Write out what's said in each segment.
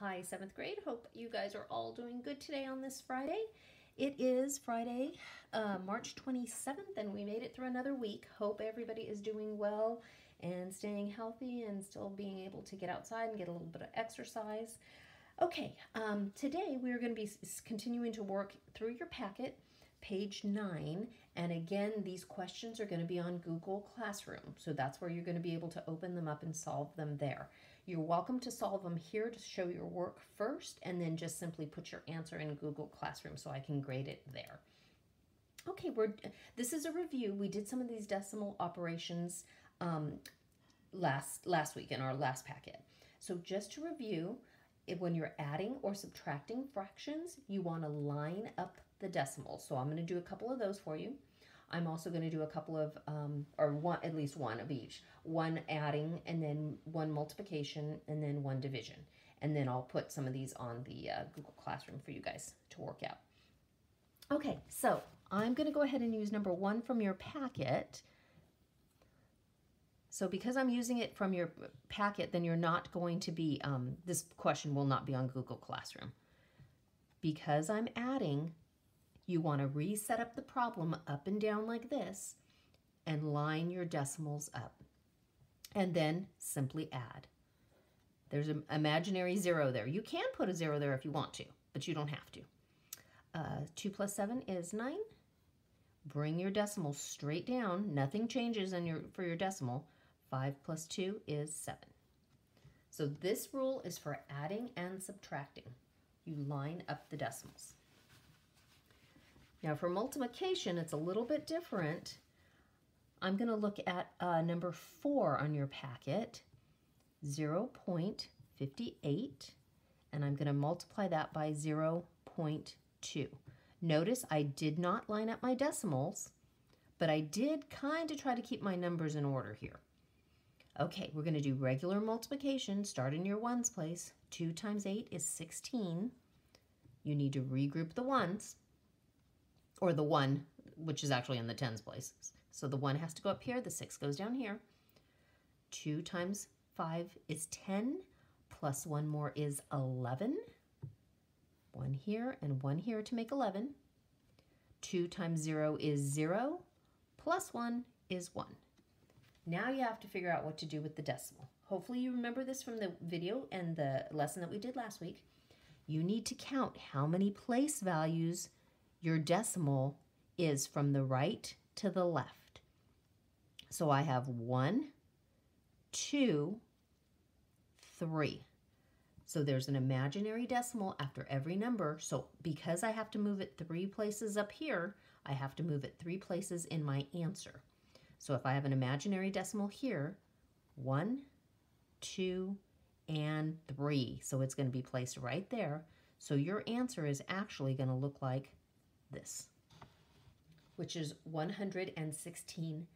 Hi, seventh grade. Hope you guys are all doing good today on this Friday. It is Friday, uh, March 27th, and we made it through another week. Hope everybody is doing well and staying healthy and still being able to get outside and get a little bit of exercise. Okay, um, today we're going to be continuing to work through your packet, page 9, and again, these questions are going to be on Google Classroom, so that's where you're going to be able to open them up and solve them there. You're welcome to solve them here to show your work first and then just simply put your answer in Google Classroom so I can grade it there. Okay, we're this is a review. We did some of these decimal operations um, last last week in our last packet. So just to review, when you're adding or subtracting fractions, you want to line up the decimals. So I'm going to do a couple of those for you. I'm also going to do a couple of, um, or one, at least one of each. One adding, and then one multiplication, and then one division. And then I'll put some of these on the uh, Google Classroom for you guys to work out. Okay, so I'm going to go ahead and use number one from your packet. So because I'm using it from your packet, then you're not going to be, um, this question will not be on Google Classroom. Because I'm adding, you want to reset up the problem up and down like this and line your decimals up. And then simply add. There's an imaginary zero there. You can put a zero there if you want to, but you don't have to. Uh, 2 plus 7 is 9. Bring your decimal straight down. Nothing changes in your, for your decimal. 5 plus 2 is 7. So this rule is for adding and subtracting. You line up the decimals. Now for multiplication, it's a little bit different. I'm going to look at uh, number 4 on your packet, 0 0.58, and I'm going to multiply that by 0 0.2. Notice I did not line up my decimals, but I did kind of try to keep my numbers in order here. Okay, we're going to do regular multiplication. Start in your ones place. 2 times 8 is 16. You need to regroup the ones or the one, which is actually in the tens place. So the one has to go up here, the six goes down here. Two times five is 10, plus one more is 11. One here and one here to make 11. Two times zero is zero, plus one is one. Now you have to figure out what to do with the decimal. Hopefully you remember this from the video and the lesson that we did last week. You need to count how many place values your decimal is from the right to the left. So I have one, two, three. So there's an imaginary decimal after every number. So because I have to move it three places up here, I have to move it three places in my answer. So if I have an imaginary decimal here, one, two, and three. So it's going to be placed right there. So your answer is actually going to look like this, which is 116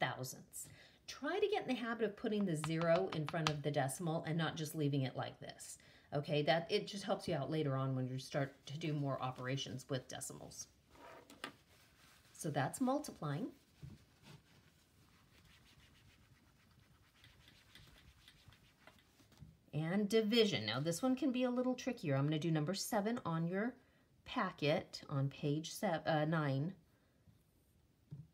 thousandths. Try to get in the habit of putting the zero in front of the decimal and not just leaving it like this. Okay, that it just helps you out later on when you start to do more operations with decimals. So that's multiplying. And division. Now this one can be a little trickier. I'm going to do number seven on your packet on page seven, uh, 9.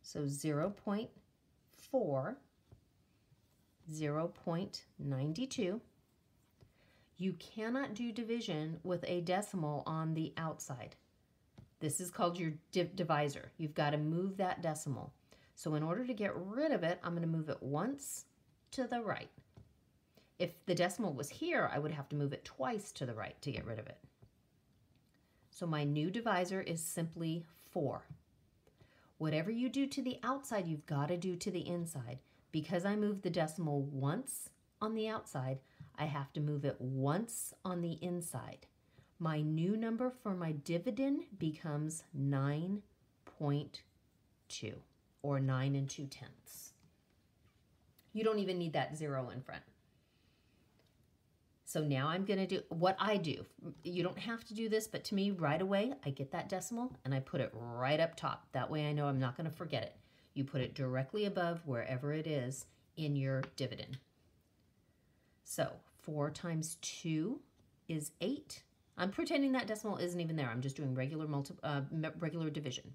So 0 0.4, 0 0.92. You cannot do division with a decimal on the outside. This is called your div divisor. You've got to move that decimal. So in order to get rid of it, I'm going to move it once to the right. If the decimal was here, I would have to move it twice to the right to get rid of it. So my new divisor is simply 4. Whatever you do to the outside, you've got to do to the inside. Because I moved the decimal once on the outside, I have to move it once on the inside. My new number for my dividend becomes 9.2 or 9 and 2 tenths. You don't even need that zero in front. So now I'm going to do what I do. You don't have to do this, but to me, right away, I get that decimal and I put it right up top. That way I know I'm not going to forget it. You put it directly above wherever it is in your dividend. So 4 times 2 is 8. I'm pretending that decimal isn't even there. I'm just doing regular multi, uh, regular division.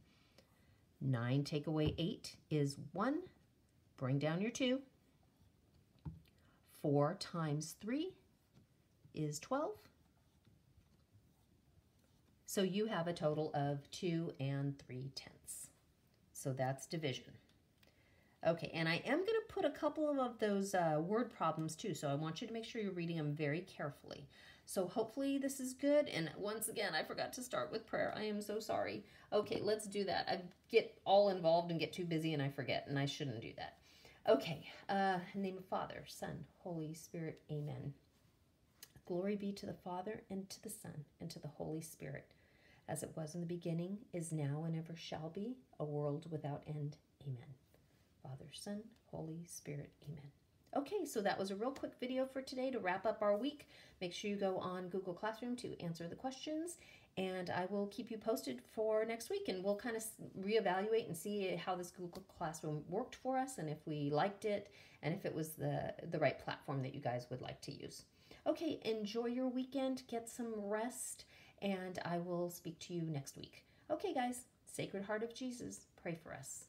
9 take away 8 is 1. Bring down your 2. 4 times 3 is 12. So you have a total of 2 and 3 tenths. So that's division. Okay, and I am going to put a couple of those uh, word problems too, so I want you to make sure you're reading them very carefully. So hopefully this is good. And once again, I forgot to start with prayer. I am so sorry. Okay, let's do that. I get all involved and get too busy and I forget, and I shouldn't do that. Okay, uh, name of Father, Son, Holy Spirit, Amen. Glory be to the Father, and to the Son, and to the Holy Spirit, as it was in the beginning, is now, and ever shall be, a world without end. Amen. Father, Son, Holy Spirit. Amen. Okay, so that was a real quick video for today to wrap up our week. Make sure you go on Google Classroom to answer the questions, and I will keep you posted for next week, and we'll kind of reevaluate and see how this Google Classroom worked for us, and if we liked it, and if it was the, the right platform that you guys would like to use. Okay, enjoy your weekend, get some rest, and I will speak to you next week. Okay, guys, Sacred Heart of Jesus, pray for us.